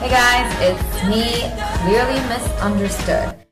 Hey guys, it's me, clearly misunderstood.